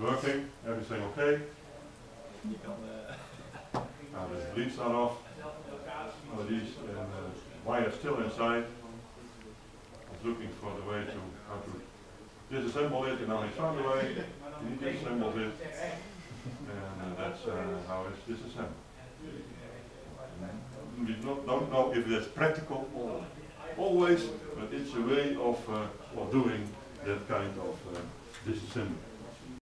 working, everything okay. Uh, the bleeds are off. But these uh, wires still inside. I was looking for the way to how to disassemble it, and now I found a way. He disassembled it, and uh, that's uh, how it's disassembled. We don't, don't know if that's practical or always, but it's a way of, uh, doing that kind of uh, disassembly.